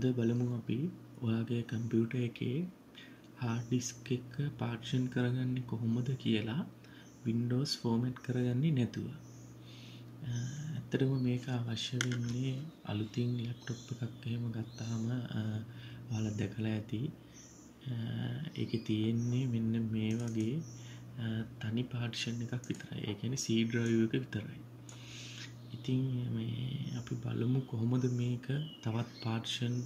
අද බලමු අපි. ඔයාගේ කම්පියුට එකේ හාඩිස්ක එක පාර්ෂන් කරගන්නේ කොහොමද කියලා වින්ඩෝස් ෆෝමට් කරගන්නේ නැතුව. ඇත්තටම මේක අවශ්‍ය වෙන්නේ අලුතින් ලැප්ටොප් එකක් එහෙම ගත්තාම ඔයාල දැකලා ඇති. ඒක තියෙන්නේ මෙන්න මේ වගේ තනි පාර්ෂන් එකක් විතරයි. ඒකැන සීඩ්‍රයක විතරයි. ඉතින් අපි බලමු කොහොමද මේක තවත් පාර්ෂන්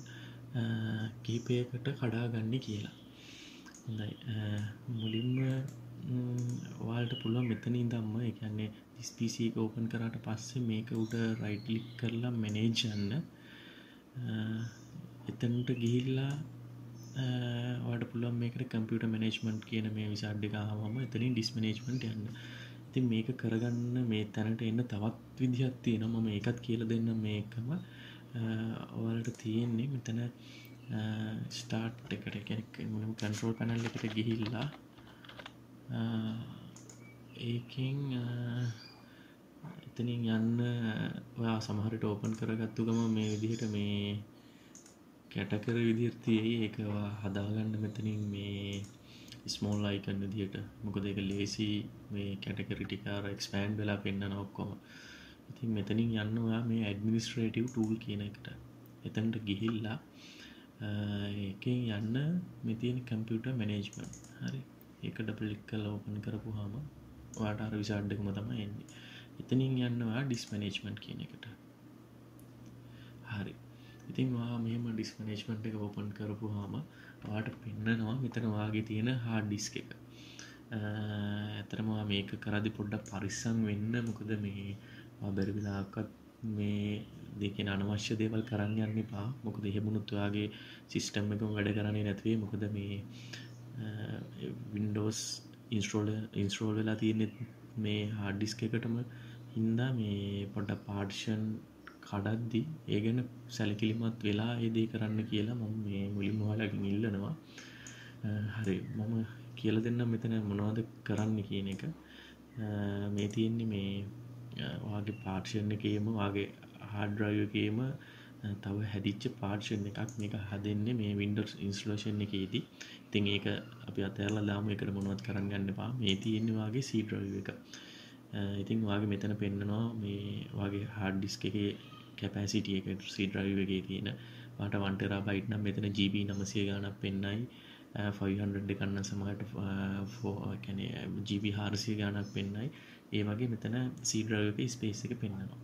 කීපයකට කඩාගන්න කියලා. හොඳයි. මුලින්ම වාල්ට පුළුව මෙතනින් දම්ම එකන්නේ ස්පිසික ඕපන් කරට පස්සේ මේක උට රයිට්ලික් කරලා මැනේජන්න එතනට ගිහිල්ලා වාට පුළුවන් මේකට කම්පියට මනේජ්මන්ට් කියන මේ විසාඩ්ඩි හම එතනින් ඩිස්මනේජ්මට යන්න. ඉතින් මේක කරගන්න මේ තැනට එන්න තවත් විදිහත් තියෙන මම ඒකත් කියල දෙන්න මේකම ඔවලට තියෙන්නේ මෙතන ස්ටාර්ට් එකට කෙනෙක් කන්ට්‍රෝල් පැනල් එකට ගිහිල්ලා ඒකින් එතනින් යන්න ඔයා සමහරට ඕපන් කරගත්තු ගම මේ විදිහට මේ කැටකර විදිර්තියයි ඒකවා හදාගන්න මෙතනින් මේ ස්මෝල් අයිකන්න දිට මොකද එක ලේසි මේ කැටකරිටිකාර එක්ස්පෑන්් වෙලා පෙන්න්න ඔක්කොම. ඉතින් මෙතනින් යන්නවා මේ ඇඩමිනිස්ට්‍රේටව් ටූල් කියන එකට. එතන්ට ගිහිල්ලා ඒකෙන් යන්න මෙතියන කම්පියුට මැනේජ්මන් හරි. ඒක ඩපලික් කල ඕපන් කරපු හාම වාට අර විසාඩ්ඩකම තම එන්නේ. එතනින් යන්නවා ඩිස්මනේජ්මන්ට් කියන එකට. හරි ඉතින් වා මෙම ඩිස්මනේජ්මන්ට් එක ඕපන් කරපු හාම වාට පෙන්න්නනවා මෙතන වාගේ තියෙන හාඩ් ඩිස්ක එක. ඇතරමවා මේක කරදි පොඩ්ඩක් පරිස්සං වෙන්න. මොකද මේ බැරිවිලාකත් මේ දෙකෙන අනවශ්‍ය දේවල් කරන්න යන්න පා මොකද එහෙමුණුත්තුවාගේ සිිස්ටම් එකම වැඩ කරන්නේ නැතිවේ. මොකද මේ වින්ඩෝස් ඉන්ස්ට්‍රෝල ඉන්ස්ට්‍රෝල් වෙලා තියෙනෙත් මේ හාඩ්ඩිස්ක එකටම. හින්දා මේ පොඩ්ඩ පාර්ෂන් කඩද්දි ඒ ගැන සැලකිලිමත් වෙලා ඒදේ කරන්න කියලා මම මේ මුලින් හලකින් ඉල්ලනවා. හරි. මම කියල දෙන්න මෙතන මොනවද කරන්න කියන එක. මේ තියෙන්නේ මේ වගේ පාර්ෂණ එකේම වගේ හාඩ්‍රයකේම තව හැදිච්ච පාර්ෂණ එකක් මේක හදන්නේ මේ වින්ඩර්ස් ඉන්ස්ලෝෂන් එකේදී. ඉතින් ඒක අපි අතඇරලා දාම එකට මොනවත් කරන්න ගන්න පා මේ තියෙන්නේ වගේ සීඩ්‍රය එක. ඉතින් වගේ මෙතන පෙන්න්නනවා මේ වගේ හාඩ්ඩිස්ක එක කැපෑසිටිය එක සීඩ්‍රවි වගේ තියෙන. වාට වන්ටරා බයිට් නම් මෙතන ජීබ නමසය ගානක් පෙන්නයි 500 කන්න සමහට කැන ජීබි හාරසිය ගානක් පෙන්නයි ඒ වගේ මෙතන සීඩ්‍රවක ස්පේස් එක පෙන්න්නනවා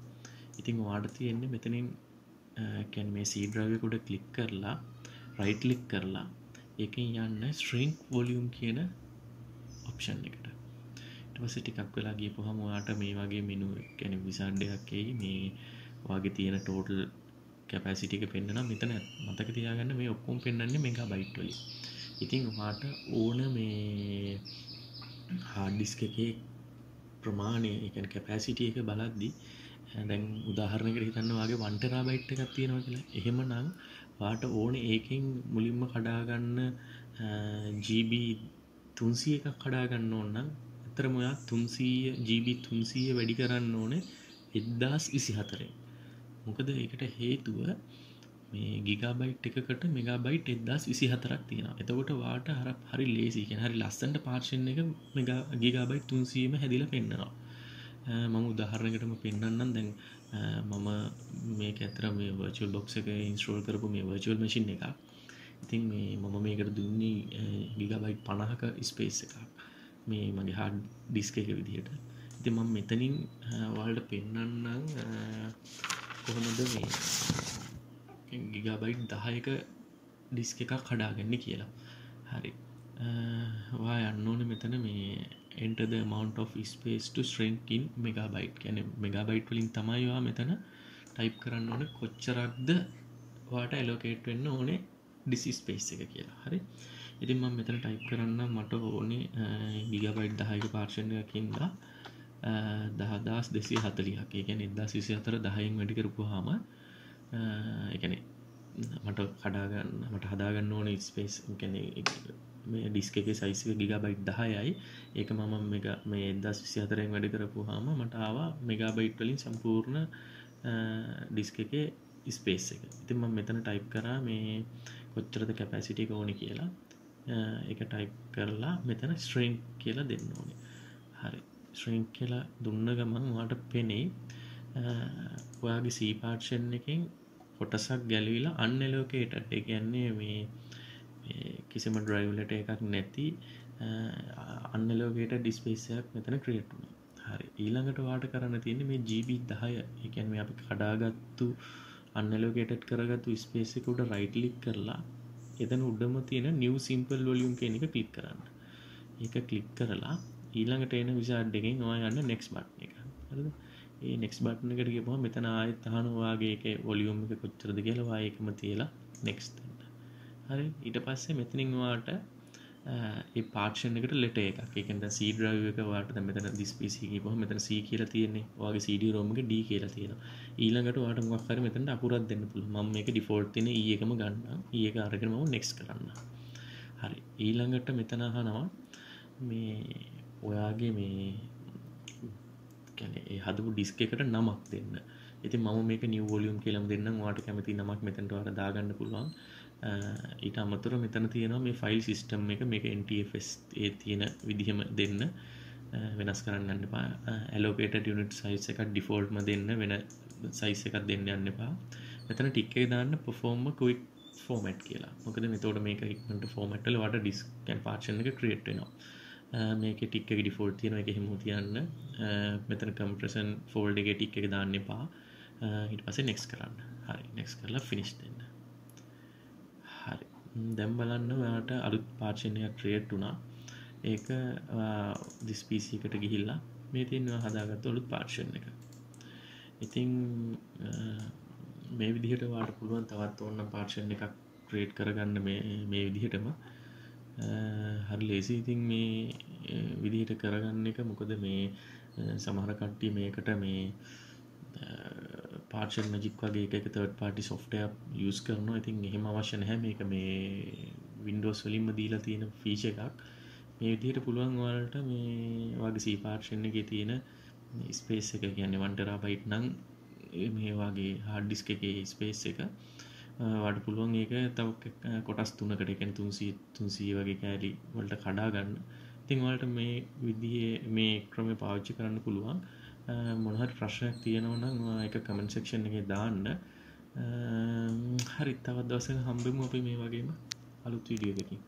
ඉතිං වාට තියෙන්නේ මෙතනින් කැන මේ සීඩ්‍රවකුඩ කලික් කරලා රයිට් ලික් කරලා ඒකින් යන්න ස්ට්‍රිංක් වොලියම් කියන ඔප්ෂන් එකට. ටවස ටිකක් වෙලා ගිය පොහමවාට මේ වගේ මෙනු කැන විසාඩ්ඩයක්කේ මේ වගේ තියෙන ටෝටල් කැපැසිටික පෙන්න්න මෙතන මතක තියාගන්න මේ ඔක්කොම් පෙන්න්නේ මේක බයිට්වලි ඉතිං මාට ඕන මේ හාඩ්ඩිස්ක එකේ ප්‍රමාණය එකන කැපෑසිටිය එක බලද්දි දැන් උදාහරණකට හිතන්න වගේ වන්ටරා බයිට් එකක් තියෙනවා කියලා. එහෙම නං වාට ඕන ඒකෙන් මුලින්ම කඩාගන්න ජීබ තුන්සිය එකක් කඩාගන්න ඕන්නම් ඇතරම ඔයා තුන්සීය ජීබි තුන්සීය වැඩි කරන්න ඕන එද්දාස් විසි හතරේ මොකද ඒකට හේතුව මේ ගිගාබයිට් එකකට මෙගබයිට් එදදාස් විසි හතරක් තියෙන එතකොට වාට හර හරි ලේසි කියෙන හරි ලස්සන්ට පාර්ශණ එක මෙගා ගිගාබයිට් තුන්සීම හැදිල පෙන්න්නවා. මම උදාහරණකටම පෙන්න්නම් දැන් මම මේ ඇතර මේ වර්චල් බොක්ස එක ඉන්ස්ට්‍රෝල් කරපු මේ වර්චුවල් මසින් එක ඉතින් මේ මම මේකට දුන්නේ ගිගබයිට් පණහක ස්පේස් එකක්. මේ මගේ හාඩ් ඩිස්ක එක විදිහට. ඉති මම මෙතනින් වල්ට පෙන්නන්නම් කොහොමද මේ ගිගබයිට් දහයක ඩිස්ක එකක් කඩාගන්න කියලා. හරි. වා යන්න ඕන මෙතන මේ එන්ටද මount of space to shrink in megabyte කැන මෙගබයිට් වලින් තමයිවා මෙතන ටයිප් කරන්න ඕන කොච්චරක්ද වාට එලෝකේට් වෙන්න ඕනේ ඩිසි ස්පේස් එක කියලා. හරි. ඉතින් මම මෙතන ටයිප් කරන්න මට ඕනේ ගිගබයිට් දහයක පාර්ශණයකින්ලා දහදස් දෙසි හතලියක් එකන එදදා සිසි අතර දහයෙන් වැඩි කරපු හාම එකන මට කඩාගන්න මට හදාගන්න ඕන ස්පේස්. කැන මේ ඩිස්ක එක සයිස්ක ගිගබයිට් දහයයි. ඒක මම මෙග මේ එදදා සිසි අතරෙන් වැඩි කරපු හාම මට ආවා මෙගබයිට් වලින් සම්පූර්ණ ඩිස්ක එක ස්පේස් එක. ඉතින් මම මෙතන ටයිප් කරා මේ කොච්චරද කැපැසිටි එක ඕනි කියලා. එක ටයිප් කරලා මෙතන ස්ට්‍රීන් කියලා දෙන්න ඕනේ. හරි. ස්ට්‍රීන් කියලා දුන්න ගමන් වාට පෙනෙයි ඔයාගේ සීපාර්ෂන් එකෙන් කොටසක් ගැලවිලා අන්නලෝකේට ඒ කියන්නේ මේ කිසිම ඩ්‍රයිවලට එකක් නැති අන්නලෝකේට ඩිස්පේසයක් මෙතන ක්‍රියට්ුණ හරි. ඊළඟට වාට කරන්න තියන්නේ මේ ජීබි දහය එකැන් අපි කඩාගත්තු අන්නලෝකේටත් කරගත්තු ස්පේසිකුට රයිට්ලික් කරලා එතන උඩම තියෙන නිව් සිම්පල් වොලියුම් කියන එක කලික් කරන්න. ඒක කලික් කරලා ඊළඟට එන විසාඩ් එකෙන් ඔයා යන්න නෙක්ස් බට් එක. හරිද? ඒ නෙක්ස් බට්න එකට ගියපුවම මෙතන ආයෙත් අහන ඔයාගේ ඒක වොලියුම් එක කොච්චරද කියලා ඔයා ඒකම තියලා නෙක්ස් දෙන්න හරි? ඊට පස්සේ මෙතනින් ඔයාට ඒ පාක්ෂණ එකට ලෙට එකක්. එකෙන්ද සී ඩ්‍රයිව් එක වාට මෙතන දිස්පිසි කිව්වම මෙතන C කියලා තියෙන්නේ. ඔයාගේ CD ROM එක D කියලා තියෙනවා. ඊළඟට ඔයාලට මොකක් හරි මෙතනට අකුරක් දෙන්න පුළුවන්. මම මේක ඩිෆෝල්ට් තියෙන E එකම ගන්නම් E එක අරගෙන මම next කරන්න. හරි. ඊළඟට මෙතන අහනවා මේ ඔයාගේ මේ කියන්නේ ඒ හදපු ඩිස්ක් එකට නමක් දෙන්න. ඉතින් මම මේක නිව් වොලියුම් කියලාම දෙන්නම්. ඔයාලට කැමති නමක් මෙතනට ඔයාලට දාගන්න පුළුවන්. ඊට අමතුර මෙතන තියෙනවා මේ ෆයිල් සිස්ටම් එක. මේක NTFS ඒ තියෙන විදිහම දෙන්න. වෙනස් කරන්න යන්න එපා. ඇලෝකේටඩ් යුනිට් සයිස් එකක් ඩිෆෝල්ට්ම දෙන්න. වෙන සයිස් එකක් දෙන්න යන්න එපා. මෙතන ටික් එක දාන්න perform quick format කියලා. මොකද මෙතකොට මේක ඉක්මනට format වල වට disk and partition එක create වෙනවා. මේක ටික් එක ඩිෆෝල්ට් තියෙනවා ඒක එහෙම තියන්න. මෙතන compression folder එකේ ටික් එක දාන්න එපා. ඊට පස්සේ next කරන්න. හරි next කරලා finish දෙන්න. දැම් බලන්න ඔයාට අලුත් පාර්ශනයක් ක්‍රියට් වුණා. ඒක දිස්පීසිකට ගිහිල්ලා මේ තියන්වා හදාගත්ත ඔලුත් පාර්ශන් එක. ඉතිං මේ විදිහට වාට පුළුවන් තවත් ඔන්න පාර්ශන් එකක් ක්‍රේට් කරගන්න මේ විදිහටම. හරි ලේසි ඉතින් මේ විදිහට කරගන්න එක. මොකද මේ සමහර කට්ටිය මේකට මේ පාර්ෂන් මජික් වගේ එක තර්ඩ පාටි සොෆ්ටය යස් කරනවා. ඉතින් එහෙම අවශ්‍ය නැහැ. මේක මේ වින්ඩෝස් වලින්ම දීලා තියෙන ෆීච එකක්. මේ විදිහට පුළුවන් වලට මේ වගේ සී පාර්ෂණ එක තියෙන ස්පේස් එක කියන්නේ වන්ටරා බයිට් නම් මේ වගේ හාඩ්ඩිස්ක එක ස්පේස් එක. වඩ පුළුවන් ඒක තව කොටස් තුනකට එකෙන් තුන්සී තුන්සී වගේ කෑලි වලට කඩා ගන්න. ඉතින් වලට මේ විදියේ මේ ක්‍රමය පාවිච්චි කරන්න පුළුවන්. මොනහරි ප්‍රශ්නයක් තියෙනවනම් එක කමෙන්ට් සෙක්ෂන් එකේ දාන්න. හරි තවත් දවසක හම්බෙමු අපි මේ වගේම අලුත් වීඩියෝ එකකින්.